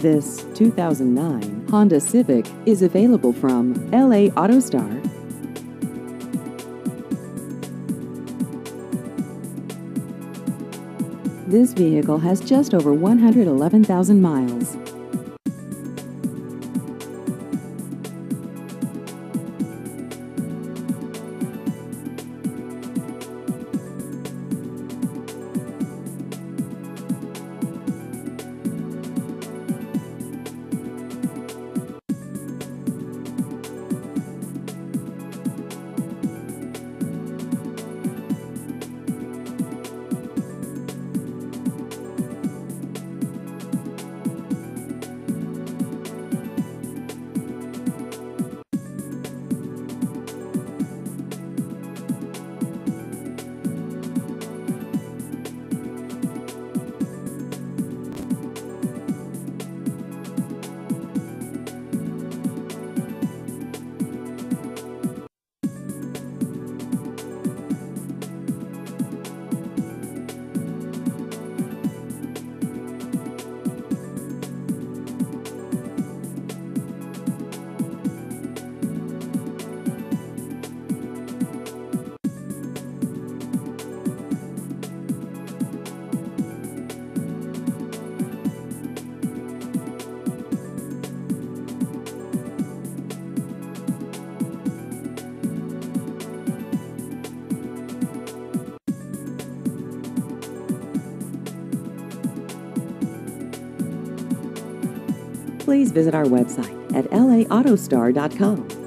This 2009 Honda Civic is available from LA AutoStar. This vehicle has just over 111,000 miles. Please visit our website at laautostar.com.